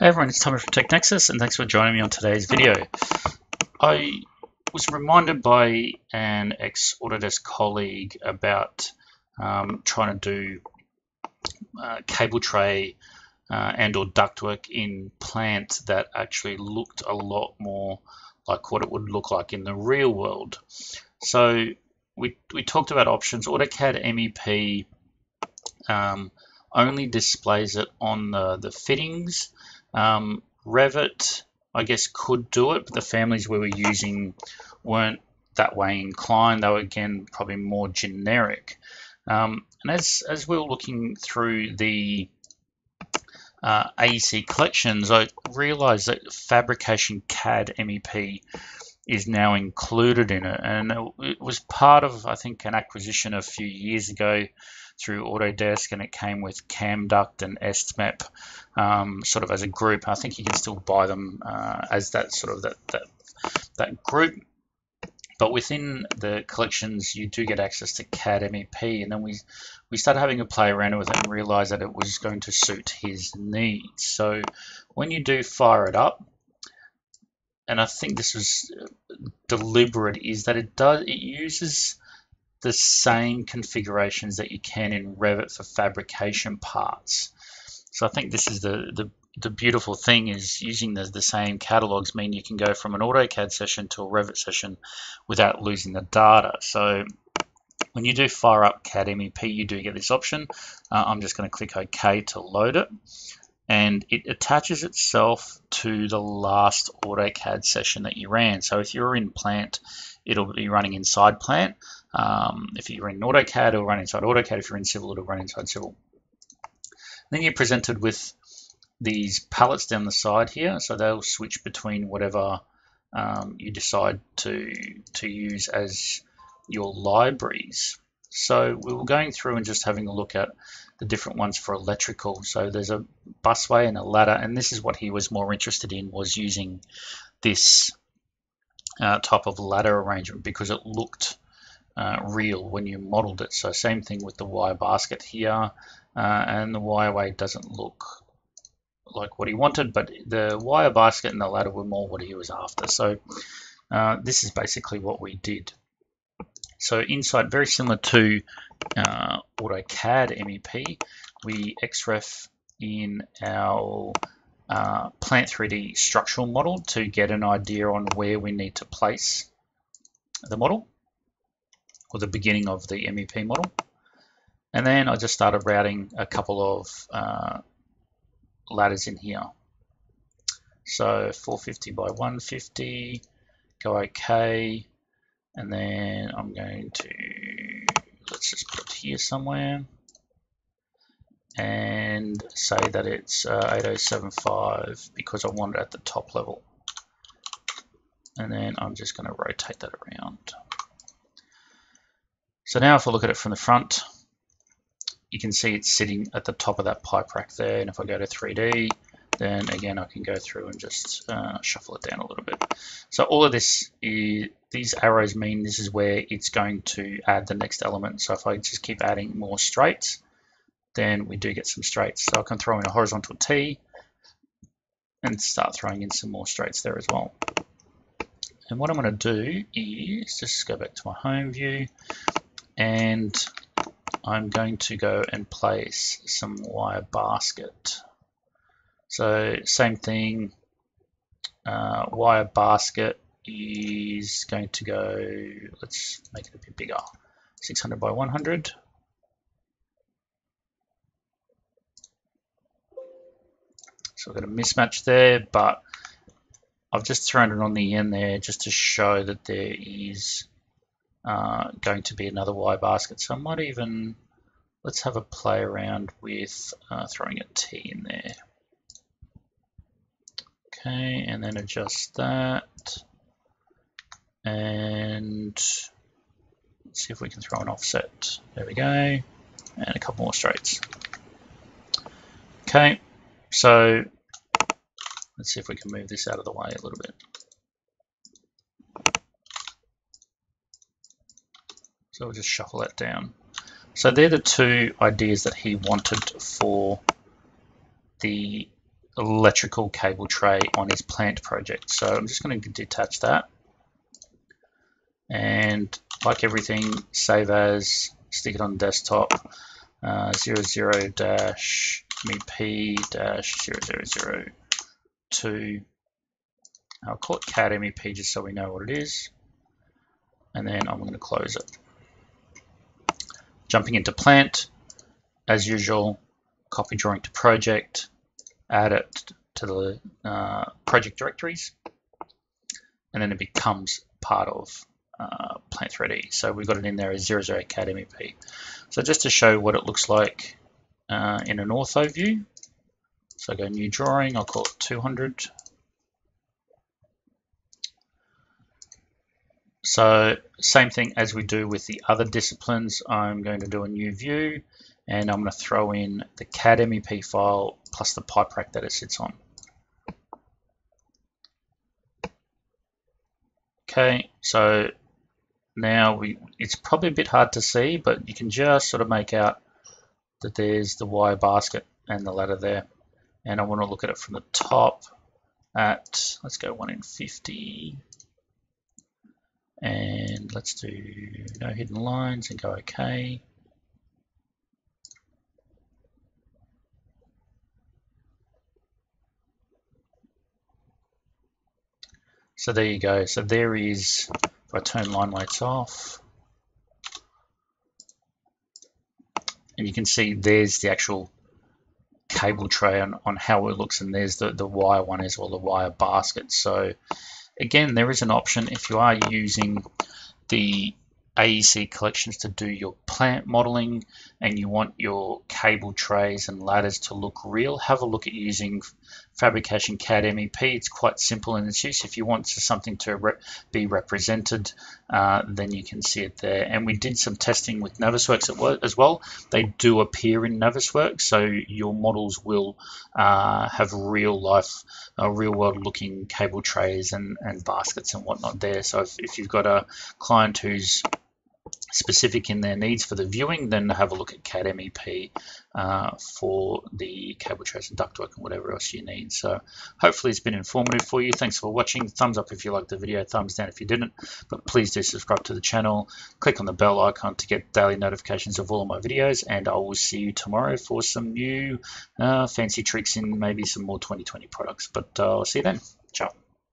Hey everyone, it's Tommy from TechNexus and thanks for joining me on today's video. I was reminded by an ex-Autodesk colleague about um, trying to do uh, cable tray uh, and or ductwork in plant that actually looked a lot more like what it would look like in the real world. So we, we talked about options. AutoCAD MEP um, only displays it on the, the fittings um, Revit, I guess, could do it, but the families we were using weren't that way inclined. They were, again, probably more generic. Um, and as, as we were looking through the uh, AEC collections, I realized that Fabrication CAD MEP is now included in it. And it was part of, I think, an acquisition a few years ago through Autodesk, and it came with CamDuct and ESTmep um, sort of as a group. I think you can still buy them uh, as that sort of that, that that group. But within the collections, you do get access to CAD MEP, and then we we started having a play around with it and realized that it was going to suit his needs. So when you do fire it up, and I think this was deliberate, is that it does it uses the same configurations that you can in Revit for fabrication parts. So I think this is the, the, the beautiful thing is using the, the same catalogs mean you can go from an AutoCAD session to a Revit session without losing the data. So when you do fire up CAD MEP, you do get this option. Uh, I'm just going to click OK to load it. And it attaches itself to the last AutoCAD session that you ran. So if you're in plant, it'll be running inside plant. Um, if you're in AutoCAD, it'll run inside AutoCAD. If you're in Civil, it'll run inside Civil. Then you're presented with these palettes down the side here, so they'll switch between whatever um, you decide to, to use as your libraries. So we were going through and just having a look at the different ones for electrical. So there's a busway and a ladder, and this is what he was more interested in, was using this uh, type of ladder arrangement because it looked uh, real when you modeled it. So same thing with the wire basket here, uh, and the wireway doesn't look like what he wanted, but the wire basket and the ladder were more what he was after. So uh, this is basically what we did. So inside, very similar to uh, AutoCAD MEP, we XREF in our uh, Plant 3D structural model to get an idea on where we need to place the model or the beginning of the MEP model. And then I just started routing a couple of uh, ladders in here. So 450 by 150, go OK, and then I'm going to, let's just put here somewhere, and say that it's uh, 8075 because I want it at the top level. And then I'm just going to rotate that around. So now if I look at it from the front, you can see it's sitting at the top of that pipe rack there. And if I go to 3D, then again, I can go through and just uh, shuffle it down a little bit. So all of this, is, these arrows mean this is where it's going to add the next element. So if I just keep adding more straights, then we do get some straights. So I can throw in a horizontal T and start throwing in some more straights there as well. And what I'm going to do is just go back to my home view and I'm going to go and place some wire basket. So same thing, uh, wire basket is going to go, let's make it a bit bigger, 600 by 100. So I've got a mismatch there, but I've just thrown it on the end there just to show that there is uh, going to be another Y basket. So I might even, let's have a play around with uh, throwing a T in there. Okay, and then adjust that. And see if we can throw an offset. There we go. And a couple more straights. Okay, so let's see if we can move this out of the way a little bit. So we'll just shuffle that down. So they're the two ideas that he wanted for the electrical cable tray on his plant project. So I'm just going to detach that. And like everything, save as, stick it on desktop, uh, 00 dash MEP dash 0002. I'll call it CAD MEP just so we know what it is. And then I'm going to close it. Jumping into plant, as usual, copy drawing to project, add it to the uh, project directories, and then it becomes part of uh, Plant 3D. So we've got it in there as 00 CAD MEP. So just to show what it looks like uh, in an ortho view, so I go new drawing, I'll call it 200. So same thing as we do with the other disciplines, I'm going to do a new view and I'm going to throw in the CAD MEP file plus the pipe rack that it sits on. Okay, so now we it's probably a bit hard to see, but you can just sort of make out that there's the wire basket and the ladder there. And I want to look at it from the top at, let's go 1 in 50. And let's do no hidden lines and go OK. So there you go. So there is, if I turn line weights off, and you can see there's the actual cable tray on, on how it looks and there's the, the wire one as well, the wire basket. So again, there is an option if you are using the AEC collections to do your plant modeling and you want your cable trays and ladders to look real, have a look at using Fabrication CAD MEP. It's quite simple in its use. If you want something to be represented, uh, then you can see it there. And we did some testing with Navisworks as well. They do appear in Navisworks, so your models will uh, have real life, uh, real world looking cable trays and, and baskets and whatnot there. So if, if you've got a client who's specific in their needs for the viewing, then have a look at CAD MEP uh, for the cable trays and ductwork and whatever else you need. So hopefully it's been informative for you. Thanks for watching. Thumbs up if you liked the video, thumbs down if you didn't. But please do subscribe to the channel. Click on the bell icon to get daily notifications of all of my videos. And I will see you tomorrow for some new uh, fancy tricks in maybe some more 2020 products. But uh, I'll see you then. Ciao.